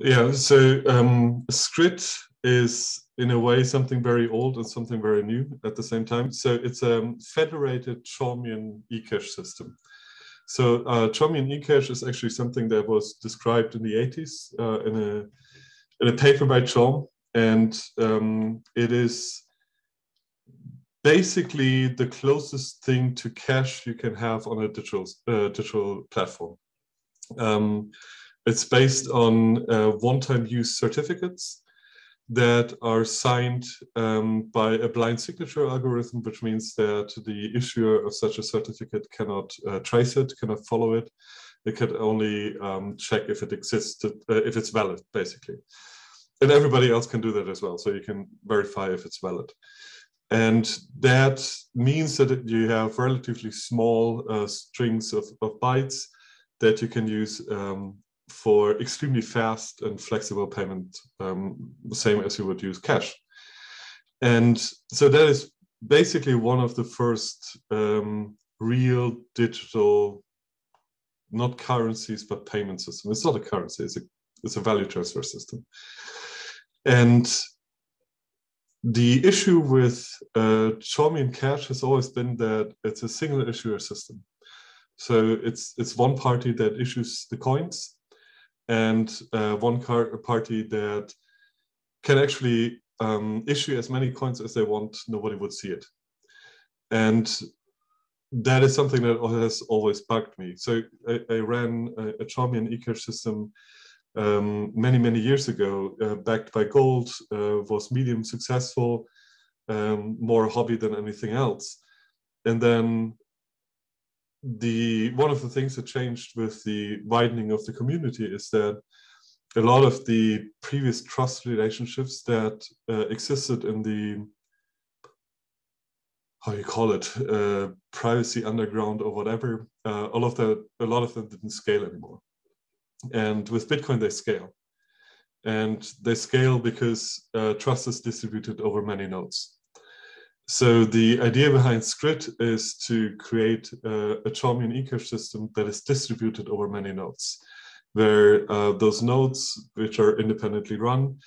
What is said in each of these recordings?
Yeah, so um, Scrit is in a way something very old and something very new at the same time. So it's a federated Chaumian eCash system. So uh, Chaumian eCash is actually something that was described in the 80s uh, in a in a paper by Chaum, and um, it is basically the closest thing to cash you can have on a digital uh, digital platform. Um, it's based on uh, one-time use certificates that are signed um, by a blind signature algorithm, which means that the issuer of such a certificate cannot uh, trace it, cannot follow it. It can only um, check if it exists, uh, if it's valid, basically. And everybody else can do that as well. So you can verify if it's valid. And that means that you have relatively small uh, strings of, of, bytes that you can use um, for extremely fast and flexible payment, um, the same as you would use cash. And so that is basically one of the first um, real digital, not currencies, but payment system. It's not a currency, it's a, it's a value transfer system. And the issue with uh, Chaumian Cash has always been that it's a single issuer system. So it's it's one party that issues the coins, and uh, one party that can actually um, issue as many coins as they want. Nobody would see it, and that is something that has always bugged me. So I, I ran a, a Chaumian eCash system um, many, many years ago, uh, backed by gold, uh, was medium successful, um, more hobby than anything else. And then the one of the things that changed with the widening of the community is that a lot of the previous trust relationships that uh, existed in the how you call it uh, privacy underground or whatever uh, all of that a lot of them didn't scale anymore and with Bitcoin, they scale. And they scale because uh, trust is distributed over many nodes. So the idea behind Scrit is to create uh, a Chaumian ecosystem that is distributed over many nodes, where uh, those nodes, which are independently run,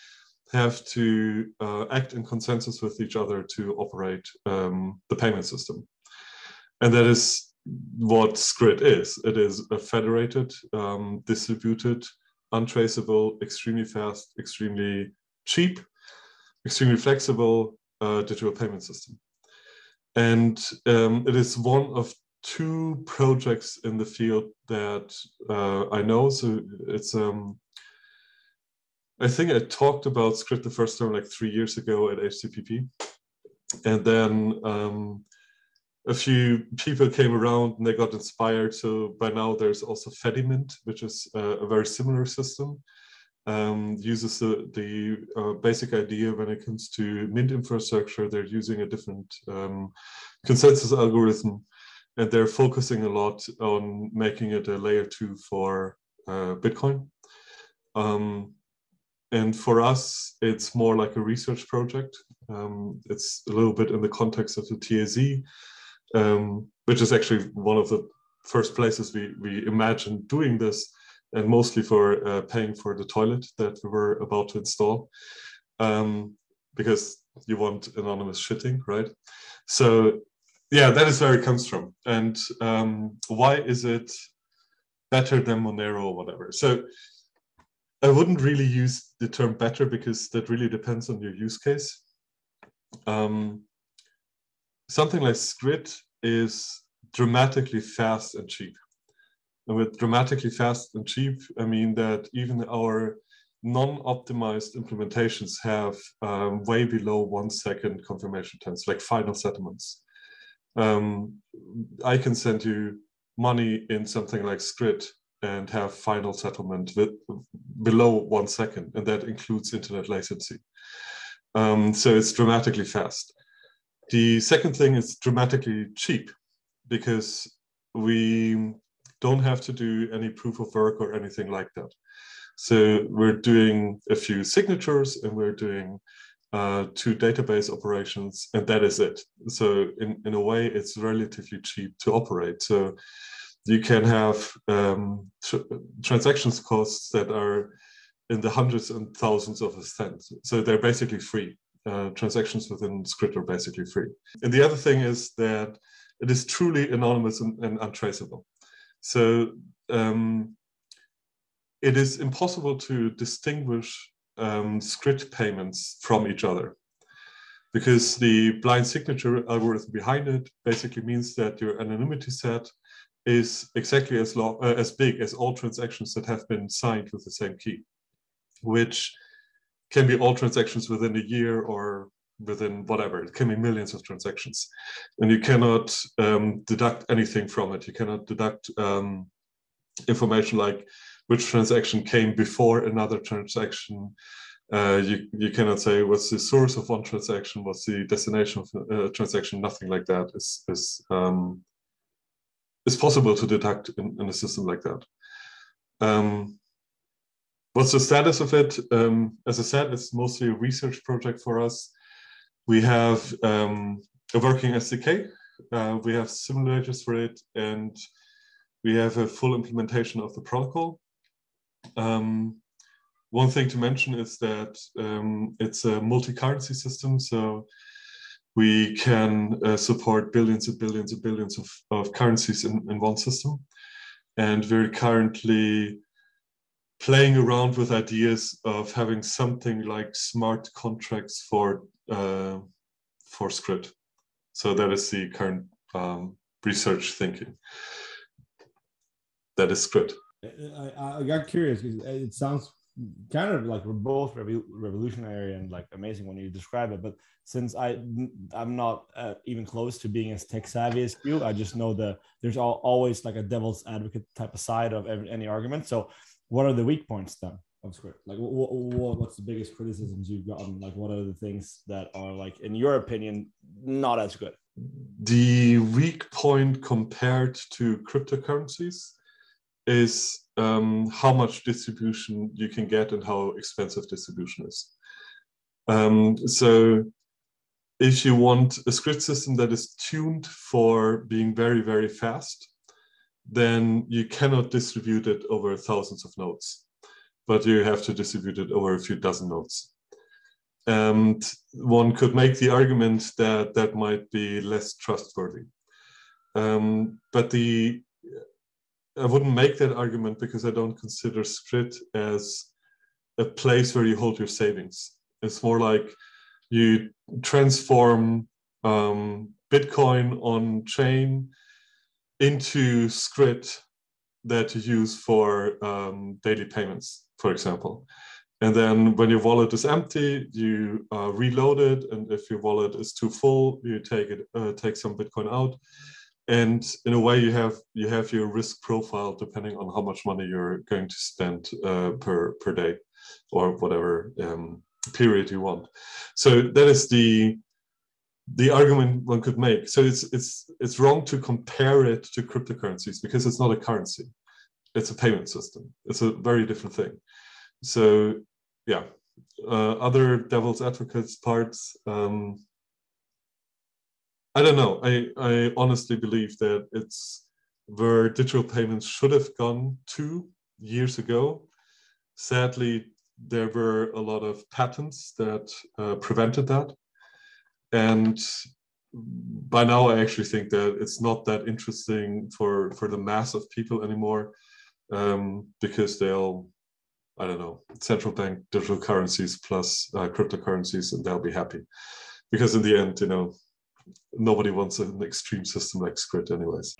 have to uh, act in consensus with each other to operate um, the payment system. And that is what Scrit is. It is a federated, um, distributed, untraceable, extremely fast, extremely cheap, extremely flexible uh, digital payment system. And um, it is one of two projects in the field that uh, I know. So it's, um, I think I talked about Scrit the first time like three years ago at HCPP. And then um, a few people came around and they got inspired. So by now there's also Fedimint, which is uh, a very similar system. Um, uses the, the uh, basic idea when it comes to mint infrastructure. They're using a different um, consensus algorithm and they're focusing a lot on making it a layer two for uh, Bitcoin. Um, and for us, it's more like a research project. Um, it's a little bit in the context of the TAZ, um, which is actually one of the first places we, we imagined doing this, and mostly for uh, paying for the toilet that we were about to install, um, because you want anonymous shitting, right? So yeah, that is where it comes from. And um, why is it better than Monero or whatever? So I wouldn't really use the term better because that really depends on your use case. Um, something like Scrit is dramatically fast and cheap. With dramatically fast and cheap, I mean that even our non-optimized implementations have um, way below one second confirmation times, like final settlements. Um, I can send you money in something like Scrit and have final settlement with below one second, and that includes internet latency. Um, so it's dramatically fast. The second thing is dramatically cheap because we don't have to do any proof of work or anything like that. So we're doing a few signatures and we're doing uh, two database operations, and that is it. So in, in a way, it's relatively cheap to operate. So you can have um, tr transactions costs that are in the hundreds and thousands of a cent. So they're basically free. Uh, transactions within Scrit are basically free. And the other thing is that it is truly anonymous and, and untraceable. So um, it is impossible to distinguish um, Scrit payments from each other because the blind signature algorithm behind it basically means that your anonymity set is exactly as, long, uh, as big as all transactions that have been signed with the same key, which can be all transactions within a year or within whatever. It can be millions of transactions. And you cannot um, deduct anything from it. You cannot deduct um, information like which transaction came before another transaction. Uh, you, you cannot say what's the source of one transaction, what's the destination of a uh, transaction, nothing like that is, is um, is possible to detect in, in a system like that. Um, what's the status of it? Um, as I said, it's mostly a research project for us. We have um, a working SDK. Uh, we have simulators for it, and we have a full implementation of the protocol. Um, one thing to mention is that um, it's a multi-currency system, so we can uh, support billions and billions and billions of, of currencies in, in one system. And we're currently playing around with ideas of having something like smart contracts for uh, for Scrit. So that is the current um, research thinking. That is Scrit. I, I got curious because it sounds kind of like we're both revolutionary and like amazing when you describe it but since i i'm not uh, even close to being as tech savvy as you i just know that there's all, always like a devil's advocate type of side of every, any argument so what are the weak points then of Scrit like what, what, what's the biggest criticisms you've gotten? Like what are the things that are like in your opinion not as good? The weak point compared to cryptocurrencies is um, how much distribution you can get and how expensive distribution is. Um, so if you want a Scrit system that is tuned for being very, very fast, then you cannot distribute it over thousands of nodes, but you have to distribute it over a few dozen nodes. And one could make the argument that that might be less trustworthy. Um, but the I wouldn't make that argument because I don't consider Scrit as a place where you hold your savings. It's more like you transform um, Bitcoin on chain into Scrit that you use for um, daily payments, for example. And then when your wallet is empty, you uh, reload it, and if your wallet is too full, you take it, uh, take some Bitcoin out, and in a way you have you have your risk profile depending on how much money you're going to spend uh, per per day or whatever um, period you want. So that is the the argument one could make. So it's it's it's wrong to compare it to cryptocurrencies because it's not a currency it's a payment system it's a very different thing so yeah uh, other devil's advocates parts um, I don't know. I, I honestly believe that it's where digital payments should have gone to years ago. Sadly, there were a lot of patents that uh, prevented that. And by now, I actually think that it's not that interesting for, for the mass of people anymore um, because they'll I don't know central bank digital currencies plus uh, cryptocurrencies, and they'll be happy because in the end, you know, nobody wants an extreme system like Squid, anyways.